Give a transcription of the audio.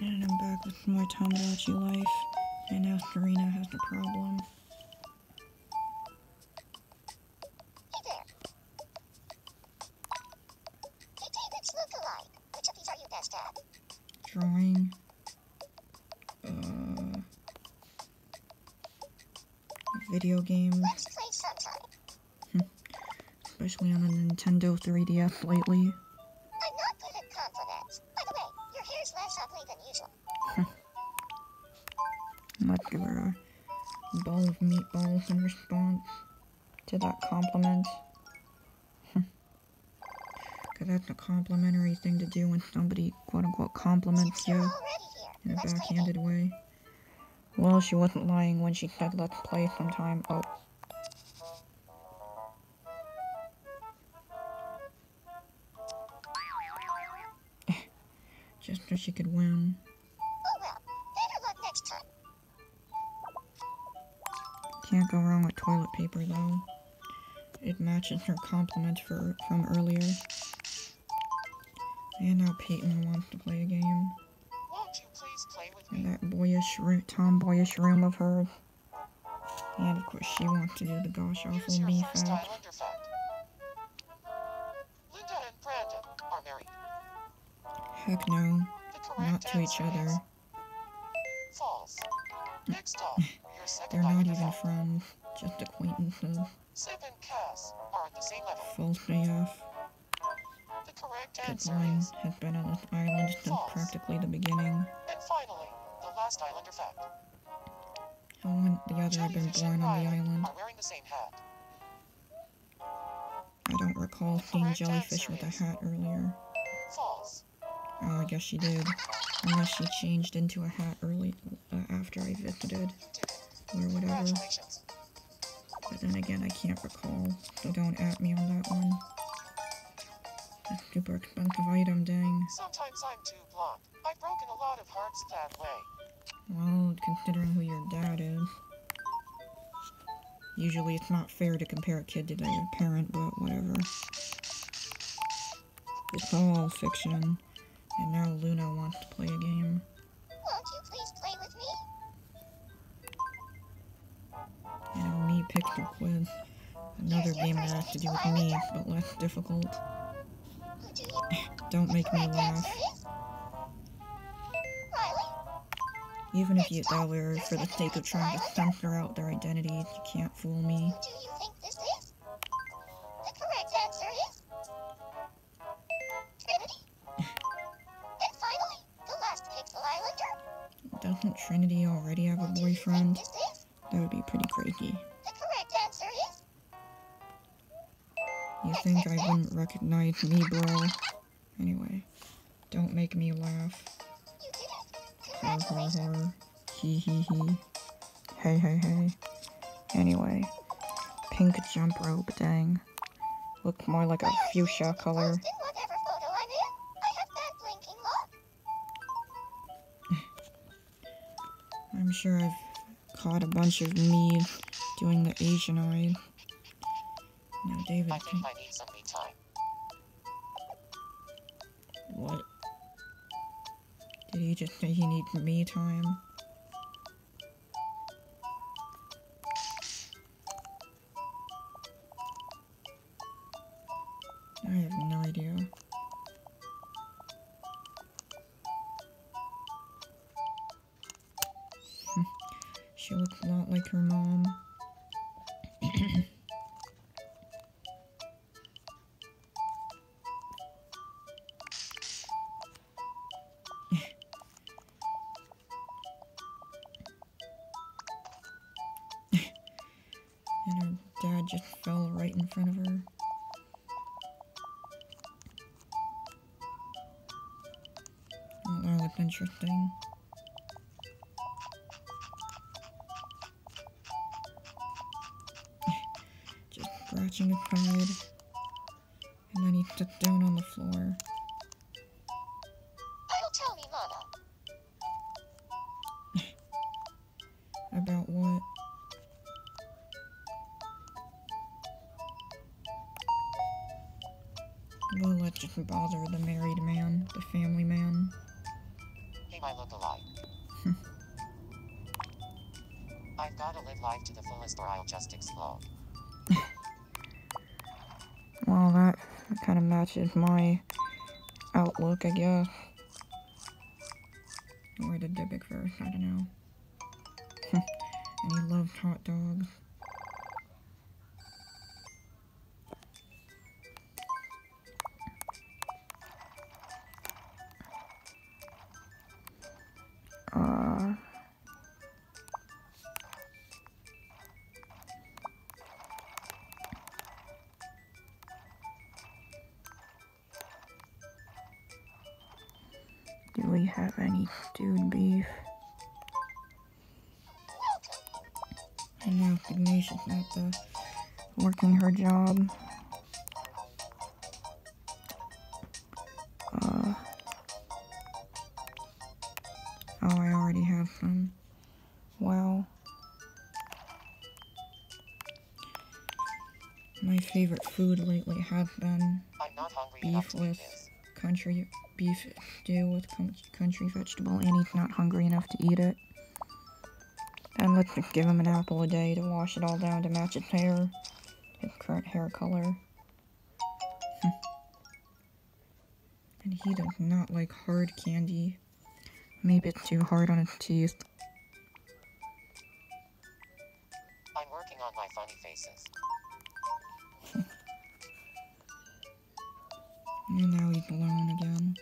And I'm back with more Tomodachi life. And now Serena has the problem. Hey there. Hey David's look-alike. Which of these are you best at? Drawing. Uh, video games, Let's play sometime. especially on the Nintendo 3DS lately. Give her a bowl of meatballs in response to that compliment. Because that's a complimentary thing to do when somebody quote unquote compliments you in a backhanded way. Well, she wasn't lying when she said let's play sometime. Oh. Just so she could win. Can't go wrong with toilet paper though. It matches her compliment for from earlier. And now Peyton wants to play a game. Won't you please play that boyish, tomboyish room of hers. And of course she wants to do the gosh awful me fact. Fact. Linda and Brandon are married. Heck no, not to each other. False. Next up, your second They're not even friends, just acquaintances. Sib and Cass are at the same level. False AF. The correct answer is. has been on this island since False. practically the beginning. And finally, the last Islander fact. How one the other had been born on the island. are wearing the same hat. I don't recall seeing jellyfish with a hat earlier. False. Oh, I guess she did. Unless she changed into a hat early uh, after I visited, You did it. Or whatever. But then again, I can't recall, so don't at me on that one. A super expensive item, dang. Sometimes I'm too blunt. I've broken a lot of hearts that way. Well, considering who your dad is. Usually it's not fair to compare a kid to their parent, but whatever. It's all fiction. And now Luna wants to play a game. Another game that has to do with me, but less difficult. Don't make me laugh. Even if you tell her for the sake of trying to censor out their identities, you can't fool me. Doesn't Trinity already have a boyfriend? That would be pretty crazy. You think I wouldn't recognize me, bro? Anyway, don't make me laugh. you did it. Ha ha Congratulations. Hee. Hey hey hey. Anyway, pink jump rope, dang. Looks more like a fuchsia color. Look. I'm sure I've caught a bunch of me doing the Asian eye. Now, David, I think I need some me time. what? Did he just say he needs me time? I have no idea. she looks a lot like her mom. fell right in front of her. Well, that looked interesting. just scratching his side. And then he sits down on the floor. Well, let's just bother the married man, the family man. Hey They might look alike. I've gotta live life to the fullest or I'll just explode. Well, that kind of matches my outlook, I guess. Where did Dybbuk first? I don't know. and he loved hot dogs. Do we have any stewed beef? I know Ignatius at the working her job. Uh, oh, I already have some. Wow. My favorite food lately has been not beef with. Country beef stew with country vegetable, and he's not hungry enough to eat it. And let's give him an apple a day to wash it all down to match his hair, his current hair color. Hmm. and he does not like hard candy. Maybe it's too hard on his teeth. I'm working on my funny faces. And now he's alone again.